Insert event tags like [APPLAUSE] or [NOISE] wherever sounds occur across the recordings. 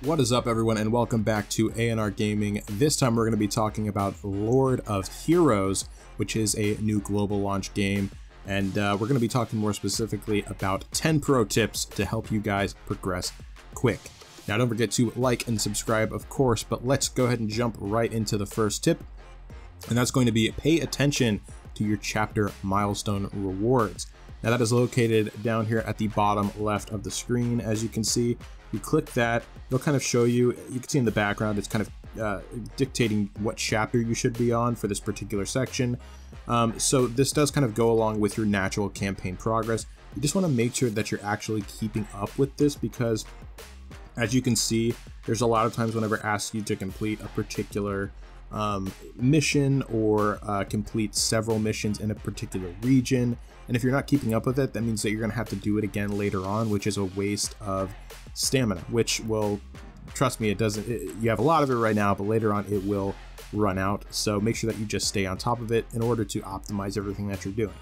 What is up everyone and welcome back to ANR Gaming. This time we're going to be talking about Lord of Heroes, which is a new global launch game. And uh, we're going to be talking more specifically about 10 pro tips to help you guys progress quick. Now don't forget to like and subscribe of course, but let's go ahead and jump right into the first tip. And that's going to be pay attention to your chapter milestone rewards. Now that is located down here at the bottom left of the screen as you can see. You click that, it'll kind of show you, you can see in the background, it's kind of uh, dictating what chapter you should be on for this particular section. Um, so this does kind of go along with your natural campaign progress. You just want to make sure that you're actually keeping up with this because as you can see, there's a lot of times whenever asks you to complete a particular um, mission or uh, complete several missions in a particular region. And if you're not keeping up with it, that means that you're going to have to do it again later on, which is a waste of stamina, which will, trust me, it doesn't, it, you have a lot of it right now, but later on it will run out. So make sure that you just stay on top of it in order to optimize everything that you're doing.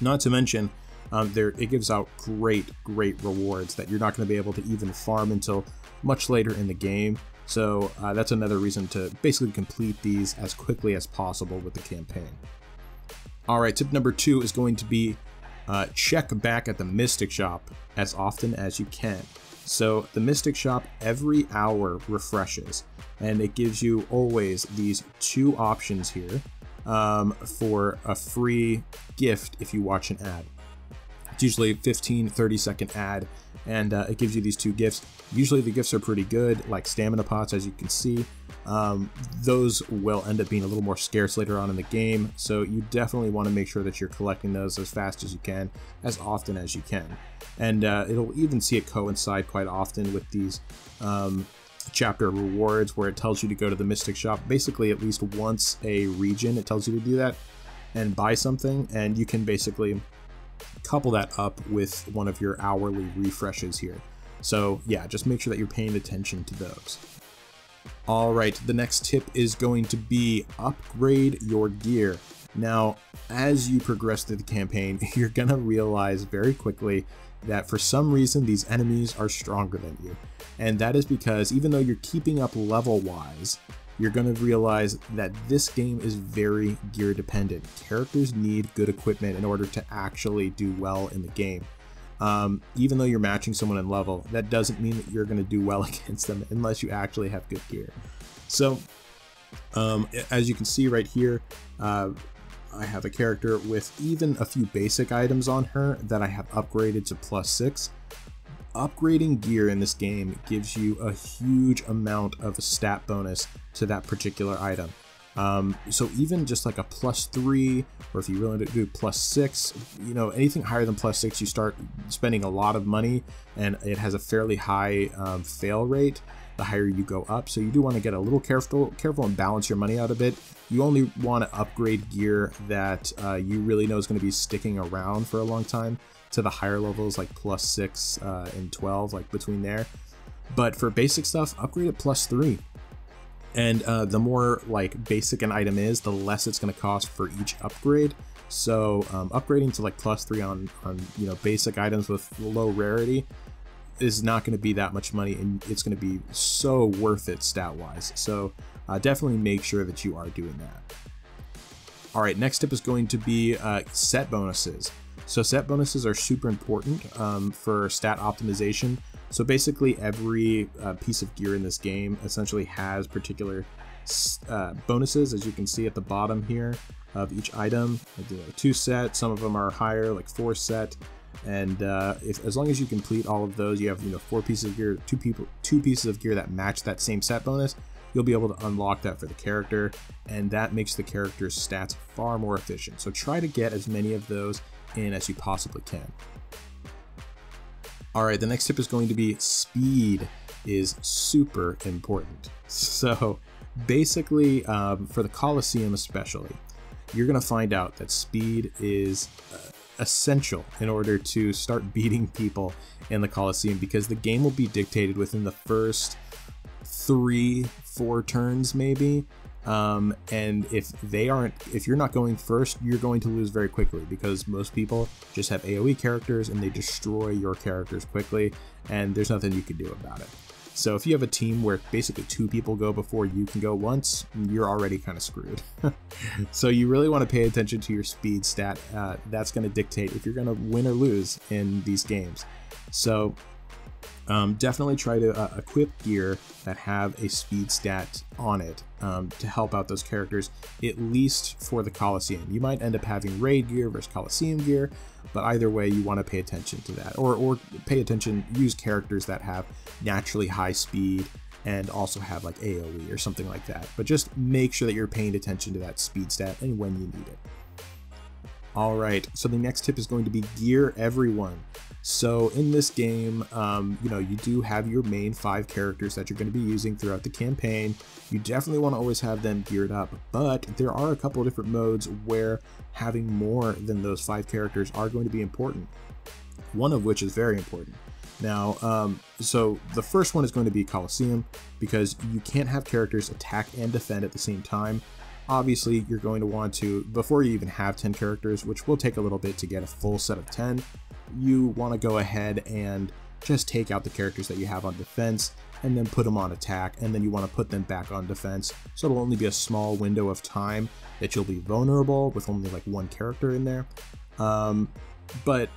Not to mention, um, there it gives out great, great rewards that you're not going to be able to even farm until much later in the game. So uh, that's another reason to basically complete these as quickly as possible with the campaign. All right, tip number two is going to be uh, check back at the Mystic Shop as often as you can. So the Mystic Shop every hour refreshes and it gives you always these two options here um, for a free gift if you watch an ad. It's usually 15, 30 second ad and uh, it gives you these two gifts. Usually the gifts are pretty good, like stamina pots, as you can see. Um, those will end up being a little more scarce later on in the game, so you definitely want to make sure that you're collecting those as fast as you can, as often as you can. And uh, it'll even see it coincide quite often with these um, chapter rewards where it tells you to go to the Mystic Shop basically at least once a region. It tells you to do that and buy something, and you can basically couple that up with one of your hourly refreshes here. So yeah, just make sure that you're paying attention to those. All right, the next tip is going to be upgrade your gear. Now, as you progress through the campaign, [LAUGHS] you're gonna realize very quickly that for some reason these enemies are stronger than you. And that is because even though you're keeping up level wise, you're going to realize that this game is very gear dependent. Characters need good equipment in order to actually do well in the game. Um, even though you're matching someone in level, that doesn't mean that you're going to do well [LAUGHS] against them unless you actually have good gear. So, um, as you can see right here, uh, I have a character with even a few basic items on her that I have upgraded to plus 6 upgrading gear in this game gives you a huge amount of stat bonus to that particular item. Um, so even just like a plus three, or if you really do plus six, you know, anything higher than plus six, you start spending a lot of money and it has a fairly high um, fail rate the higher you go up. So you do want to get a little careful, careful and balance your money out a bit. You only want to upgrade gear that uh, you really know is going to be sticking around for a long time to the higher levels like plus 6 uh, and 12, like between there. But for basic stuff, upgrade at plus 3. And uh, the more like basic an item is, the less it's going to cost for each upgrade. So um, upgrading to like plus 3 on, on you know basic items with low rarity is not going to be that much money and it's going to be so worth it stat wise. So uh, definitely make sure that you are doing that. All right, next tip is going to be uh, set bonuses. So set bonuses are super important um, for stat optimization. So basically every uh, piece of gear in this game essentially has particular uh, bonuses, as you can see at the bottom here of each item. Know, two set, some of them are higher, like four set. And uh, if as long as you complete all of those, you have you know four pieces of gear, two people, two pieces of gear that match that same set bonus. You'll be able to unlock that for the character, and that makes the character's stats far more efficient. So try to get as many of those in as you possibly can. All right, the next tip is going to be speed is super important. So basically, um, for the Coliseum especially, you're going to find out that speed is uh, essential in order to start [LAUGHS] beating people in the Coliseum because the game will be dictated within the first three, four turns maybe Um, and if they aren't, if you're not going first, you're going to lose very quickly because most people just have AoE characters and they destroy your characters quickly, and there's nothing you can do about it. So if you have a team where basically two people go before you can go once, you're already kind of screwed. [LAUGHS] so you really want to pay attention to your speed stat. Uh, that's going to dictate if you're going to win or lose in these games. So um, definitely try to uh, equip gear that have a speed stat on it um, to help out those characters, at least for the Coliseum. You might end up having raid gear versus Coliseum gear, but either way, you want to pay attention to that. Or, or pay attention, use characters that have naturally high speed and also have like AoE or something like that. But just make sure that you're paying attention to that speed stat and when you need it. All right, so the next tip is going to be gear everyone. So in this game, um, you know, you do have your main five characters that you're going to be using throughout the campaign. You definitely want to always have them geared up, but there are a couple of different modes where having more than those five characters are going to be important. One of which is very important. Now, um, so the first one is going to be Coliseum because you can't have characters attack and defend at the same time. Obviously, you're going to want to, before you even have 10 characters, which will take a little bit to get a full set of 10, you want to go ahead and just take out the characters that you have on defense and then put them on attack and then you want to put them back on defense. So it'll only be a small window of time that you'll be vulnerable with only like one character in there. Um, but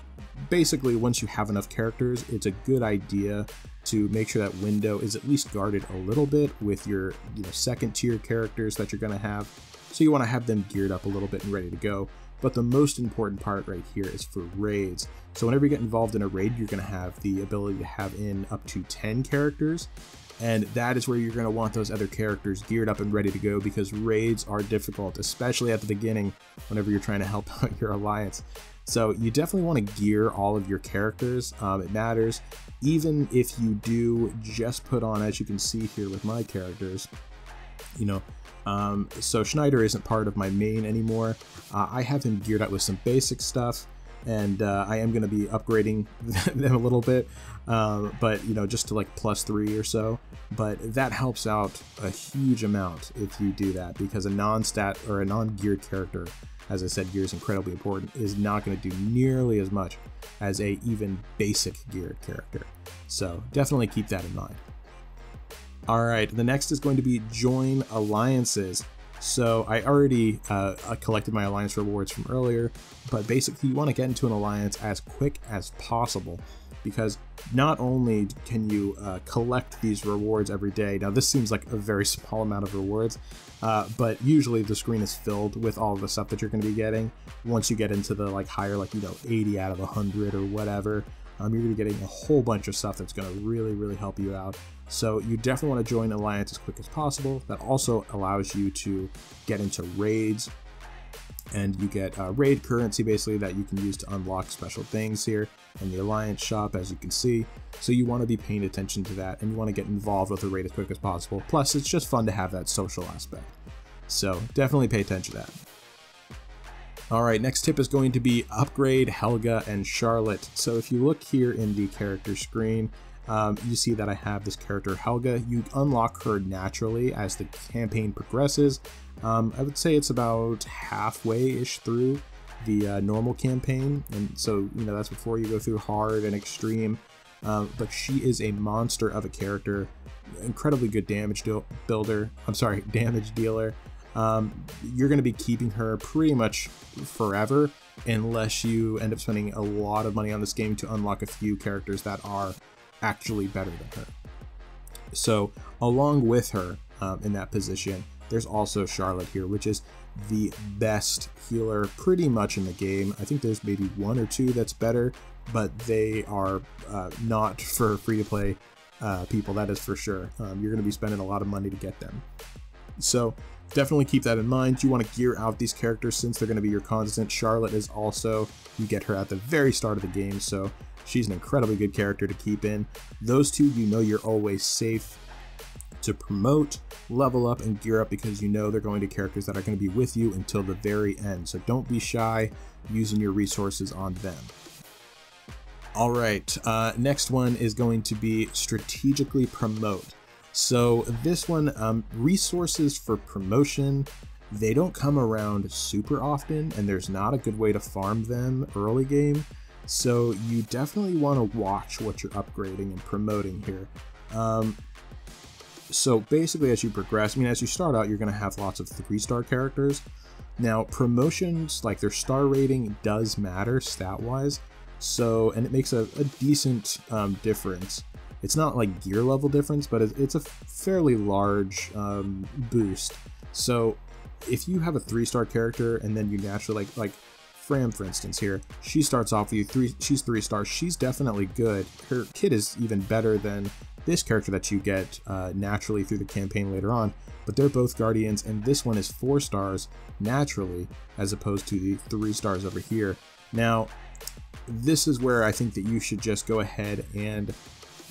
basically once you have enough characters it's a good idea to make sure that window is at least guarded a little bit with your you know second tier characters that you're going to have so you want to have them geared up a little bit and ready to go but the most important part right here is for raids. So whenever you get involved in a raid, you're going to have the ability to have in up to 10 characters. And that is where you're going to want those other characters geared up and ready to go because raids are difficult, especially at the beginning whenever you're trying to help [LAUGHS] out your alliance. So you definitely want to gear all of your characters. Um, it matters. Even if you do just put on, as you can see here with my characters, you know, um, so Schneider isn't part of my main anymore. Uh, I have him geared up with some basic stuff, and uh, I am going to be upgrading [LAUGHS] them a little bit, uh, but you know, just to like plus three or so. But that helps out a huge amount if you do that, because a non-stat or a non-geared character, as I said, gear is incredibly important, is not going to do nearly as much as a even basic geared character. So definitely keep that in mind. All right, the next is going to be join alliances. So I already uh, collected my alliance rewards from earlier, but basically you want to get into an alliance as quick as possible because not only can you uh, collect these rewards every day, now this seems like a very small amount of rewards, uh, but usually the screen is filled with all the stuff that you're going to be getting once you get into the like higher, like, you know, 80 out of 100 or whatever. Um, you're going to be getting a whole bunch of stuff that's going to really, really help you out. So you definitely want to join Alliance as quick as possible. That also allows you to get into raids and you get uh, raid currency basically that you can use to unlock special things here in the Alliance shop as you can see. So you want to be paying attention to that and you want to get involved with the raid as quick as possible. Plus it's just fun to have that social aspect. So definitely pay attention to that. Alright, next tip is going to be upgrade Helga and Charlotte. So if you look here in the character screen, um, you see that I have this character Helga. You unlock her naturally as the campaign progresses. Um, I would say it's about halfway-ish through the uh, normal campaign, and so you know that's before you go through hard and extreme. Um, but she is a monster of a character, incredibly good damage builder. I'm sorry, [LAUGHS] damage dealer. Um, you're going to be keeping her pretty much forever unless you end up spending a lot of money on this game to unlock a few characters that are actually better than her. So, along with her um, in that position, there's also Charlotte here, which is the best healer pretty much in the game. I think there's maybe one or two that's better, but they are uh, not for free to play uh, people, that is for sure. Um, you're going to be spending a lot of money to get them. So, definitely keep that in mind. You want to gear out these characters since they're going to be your constant. Charlotte is also, you get her at the very start of the game, so She's an incredibly good character to keep in. Those two, you know you're always safe to promote, level up, and gear up because you know they're going to characters that are going to be with you until the very end. So don't be shy using your resources on them. All right, uh, next one is going to be strategically promote. So this one, um, resources for promotion, they don't come around super often, and there's not a good way to farm them early game. So you definitely want to watch what you're upgrading and promoting here. Um, so basically, as you progress, I mean, as you start out, you're going to have lots of three-star characters. Now, promotions, like their star rating, does matter stat-wise. So, and it makes a, a decent um, difference. It's not like gear level difference, but it's a fairly large um, boost. So, if you have a three-star character and then you naturally like like Fram, for instance, here, she starts off with you three. She's three stars. She's definitely good. Her kit is even better than this character that you get uh, naturally through the campaign later on. But they're both guardians, and this one is four stars naturally, as opposed to the three stars over here. Now, this is where I think that you should just go ahead and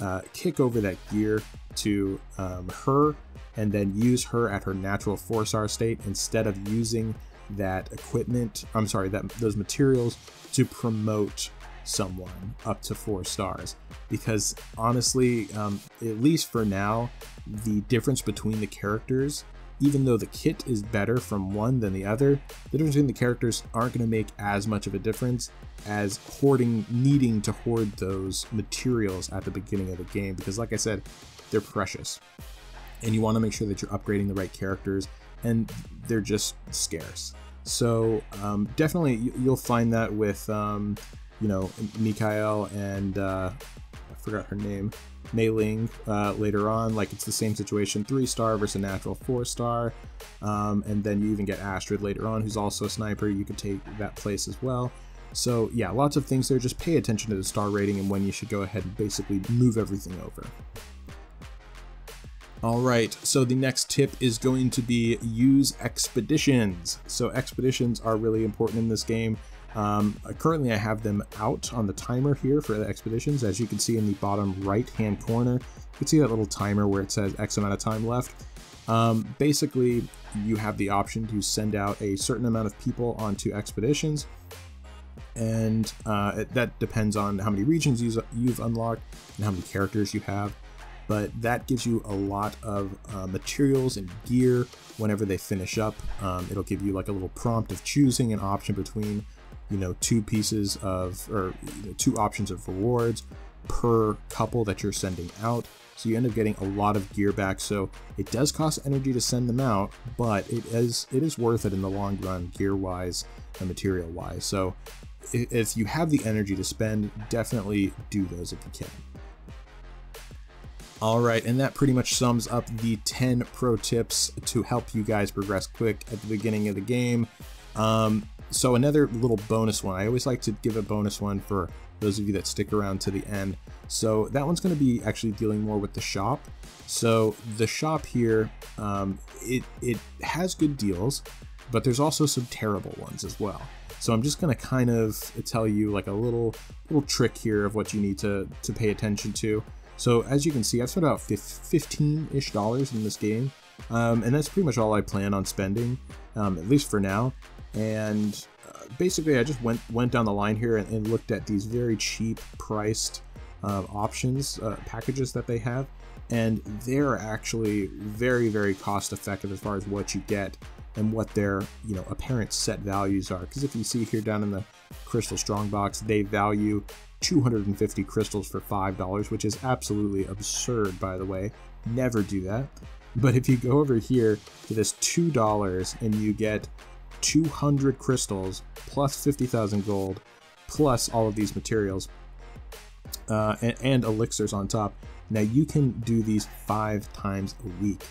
uh, kick over that gear to um, her and then use her at her natural four star state instead of using that equipment, I'm sorry, that those materials to promote someone up to four stars. Because honestly, um, at least for now, the difference between the characters, even though the kit is better from one than the other, the difference between the characters aren't going to make as much of a difference as hoarding, needing to hoard those materials at the beginning of the game. Because, like I said, they're precious. And you want to make sure that you're upgrading the right characters and they're just scarce. So um, definitely you'll find that with um, you know Mikael and uh, forgot her name, Mei Ling uh, later on. Like it's the same situation, three star versus natural four star, um, and then you even get Astrid later on, who's also a sniper. You could take that place as well. So yeah, lots of things there. Just pay attention to the star rating and when you should go ahead and basically move everything over. All right, so the next tip is going to be use expeditions. So expeditions are really important in this game. Um, currently I have them out on the timer here for the expeditions. As you can see in the bottom right hand corner, you can see that little timer where it says X amount of time left. Um, basically, you have the option to send out a certain amount of people onto expeditions and uh, that depends on how many regions you've unlocked and how many characters you have but that gives you a lot of uh, materials and gear whenever they finish up. Um, it'll give you like a little prompt of choosing an option between, you know, two pieces of, or you know, two options of rewards per couple that you're sending out. So you end up getting a lot of gear back. So it does cost energy to send them out, but it is it is worth it in the long run, gear wise and material wise. So if you have the energy to spend, definitely do those if you can. All right, and that pretty much sums up the 10 pro tips to help you guys progress quick at the beginning of the game. Um, so another little bonus one. I always like to give a bonus one for those of you that stick around to the end. So that one's going to be actually dealing more with the shop. So the shop here, um, it, it has good deals, but there's also some terrible ones as well. So I'm just going to kind of tell you like a little little trick here of what you need to, to pay attention to. So as you can see, I've spent about 15-ish dollars in this game, um, and that's pretty much all I plan on spending, um, at least for now. And uh, basically, I just went went down the line here and, and looked at these very cheap priced uh, options uh, packages that they have, and they're actually very very cost effective as far as what you get and what their you know apparent set values are. Because if you see here down in the Crystal Strongbox, they value 250 crystals for $5, which is absolutely absurd, by the way. Never do that. But if you go over here to this $2 and you get 200 crystals plus 50,000 gold plus all of these materials uh, and, and elixirs on top, now you can do these five times a week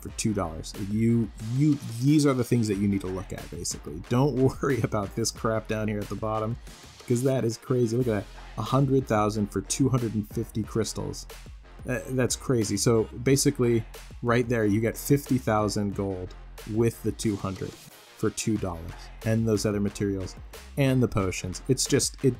for two dollars. You you these are the things that you need to look at basically. Don't [LAUGHS] worry about this crap down here at the bottom because that is crazy. Look at that. 100,000 for 250 crystals. That's crazy. So basically, right there, you get 50,000 gold with the 200 for $2 and those other materials and the potions. It's just, it,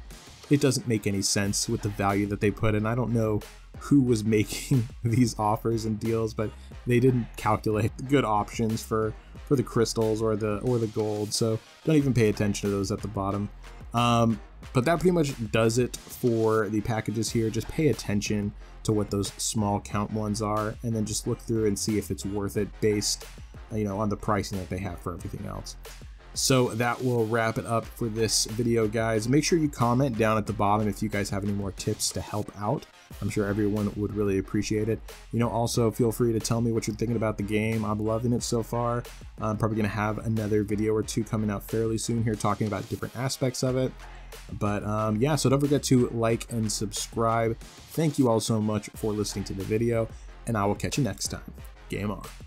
it doesn't make any sense with the value that they put in. I don't know who was [LAUGHS] making [LAUGHS] these offers and deals, but they didn't calculate good options for for the crystals or the or the gold. So don't even pay attention to those at the bottom. Um, but that pretty much does it for the packages here. Just pay attention to what those small count ones are, and then just look through and see if it's worth it based, you know, on the pricing that they have for everything else. So that will wrap it up for this video, guys. Make sure you comment down at the bottom if you guys have any more tips to help out. I'm sure everyone would really appreciate it. You know, also feel free to tell me what you're thinking about the game. I'm loving it so far. I'm probably going to have another video or two coming out fairly soon here talking about different aspects of it. But um, yeah, so don't forget to like and subscribe. Thank you all so much for listening to the video, and I will catch you next time. Game on.